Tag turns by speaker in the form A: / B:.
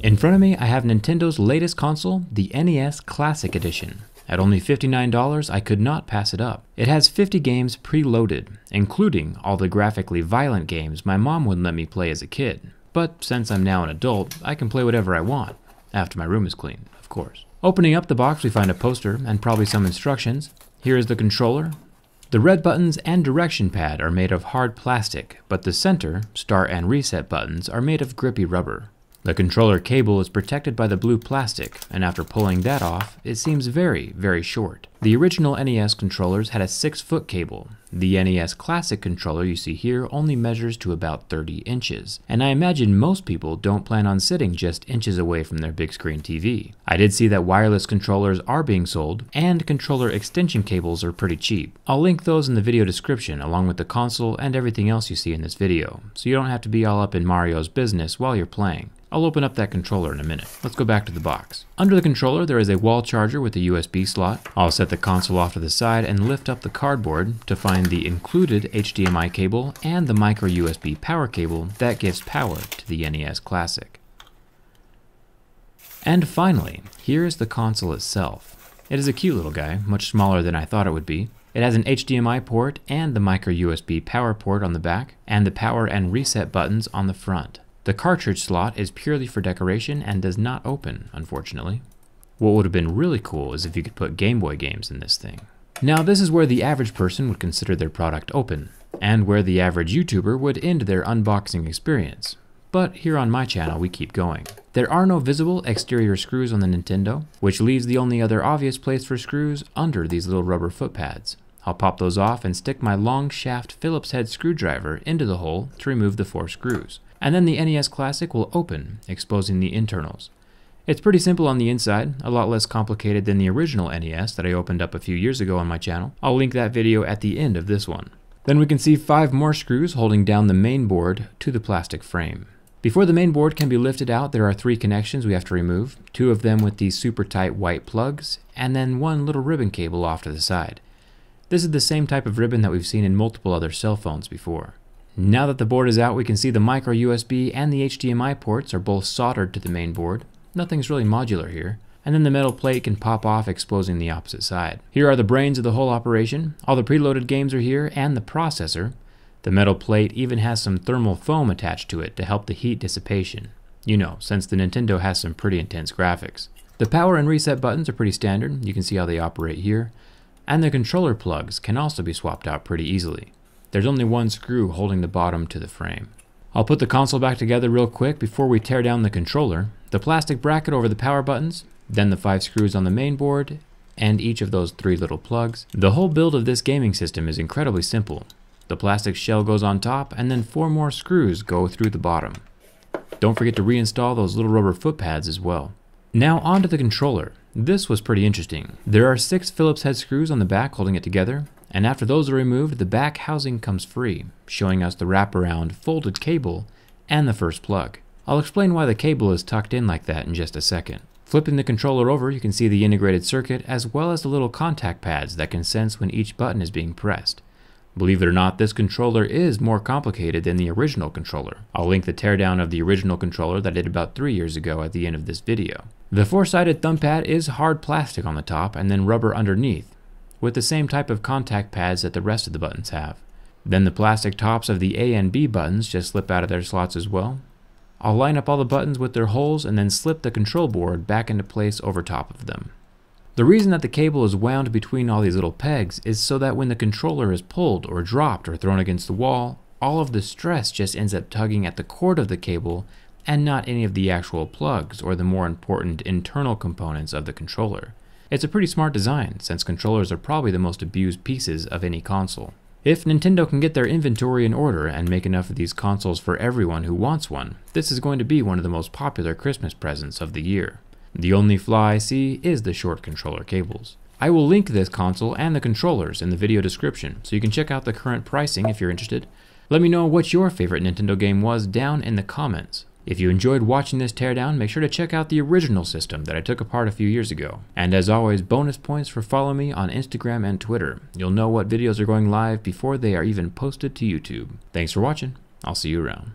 A: In front of me, I have Nintendo's latest console, the NES Classic Edition. At only $59, I could not pass it up. It has 50 games preloaded, including all the graphically violent games my mom wouldn't let me play as a kid. But since I'm now an adult, I can play whatever I want. After my room is clean, of course. Opening up the box, we find a poster and probably some instructions. Here is the controller. The red buttons and direction pad are made of hard plastic, but the center, start and reset buttons are made of grippy rubber. The controller cable is protected by the blue plastic, and after pulling that off, it seems very, very short. The original NES controllers had a 6 foot cable. The NES Classic controller you see here only measures to about 30 inches, and I imagine most people don't plan on sitting just inches away from their big screen TV. I did see that wireless controllers are being sold, and controller extension cables are pretty cheap. I'll link those in the video description along with the console and everything else you see in this video, so you don't have to be all up in Mario's business while you're playing. I'll open up that controller in a minute. Let's go back to the box. Under the controller, there is a wall charger with a USB slot. I'll set the console off to the side and lift up the cardboard to find the included HDMI cable and the micro USB power cable that gives power to the NES Classic. And finally, here is the console itself. It is a cute little guy, much smaller than I thought it would be. It has an HDMI port and the micro USB power port on the back, and the power and reset buttons on the front. The cartridge slot is purely for decoration and does not open, unfortunately. What would have been really cool is if you could put Game Boy games in this thing. Now this is where the average person would consider their product open, and where the average YouTuber would end their unboxing experience. But here on my channel we keep going. There are no visible exterior screws on the Nintendo, which leaves the only other obvious place for screws under these little rubber foot pads. I'll pop those off and stick my long shaft Phillips head screwdriver into the hole to remove the four screws and then the NES Classic will open, exposing the internals. It's pretty simple on the inside, a lot less complicated than the original NES that I opened up a few years ago on my channel. I'll link that video at the end of this one. Then we can see five more screws holding down the main board to the plastic frame. Before the main board can be lifted out, there are three connections we have to remove, two of them with these super tight white plugs, and then one little ribbon cable off to the side. This is the same type of ribbon that we've seen in multiple other cell phones before. Now that the board is out, we can see the micro USB and the HDMI ports are both soldered to the main board. Nothing's really modular here. And then the metal plate can pop off, exposing the opposite side. Here are the brains of the whole operation. All the preloaded games are here, and the processor. The metal plate even has some thermal foam attached to it to help the heat dissipation. You know, since the Nintendo has some pretty intense graphics. The power and reset buttons are pretty standard, you can see how they operate here. And the controller plugs can also be swapped out pretty easily. There's only one screw holding the bottom to the frame. I'll put the console back together real quick before we tear down the controller, the plastic bracket over the power buttons, then the five screws on the main board, and each of those three little plugs. The whole build of this gaming system is incredibly simple. The plastic shell goes on top, and then four more screws go through the bottom. Don't forget to reinstall those little rubber foot pads as well. Now onto the controller. This was pretty interesting. There are six Phillips head screws on the back holding it together, and after those are removed, the back housing comes free, showing us the wraparound folded cable and the first plug. I'll explain why the cable is tucked in like that in just a second. Flipping the controller over, you can see the integrated circuit as well as the little contact pads that can sense when each button is being pressed. Believe it or not, this controller is more complicated than the original controller. I'll link the teardown of the original controller that I did about 3 years ago at the end of this video. The four-sided thumb pad is hard plastic on the top and then rubber underneath, with the same type of contact pads that the rest of the buttons have. Then the plastic tops of the A and B buttons just slip out of their slots as well. I'll line up all the buttons with their holes and then slip the control board back into place over top of them. The reason that the cable is wound between all these little pegs is so that when the controller is pulled or dropped or thrown against the wall, all of the stress just ends up tugging at the cord of the cable and not any of the actual plugs or the more important internal components of the controller. It's a pretty smart design, since controllers are probably the most abused pieces of any console. If Nintendo can get their inventory in order and make enough of these consoles for everyone who wants one, this is going to be one of the most popular Christmas presents of the year. The only flaw I see is the short controller cables. I will link this console and the controllers in the video description, so you can check out the current pricing if you're interested. Let me know what your favorite Nintendo game was down in the comments. If you enjoyed watching this teardown, make sure to check out the original system that I took apart a few years ago. And as always, bonus points for following me on Instagram and Twitter. You'll know what videos are going live before they are even posted to YouTube. Thanks for watching. I'll see you around.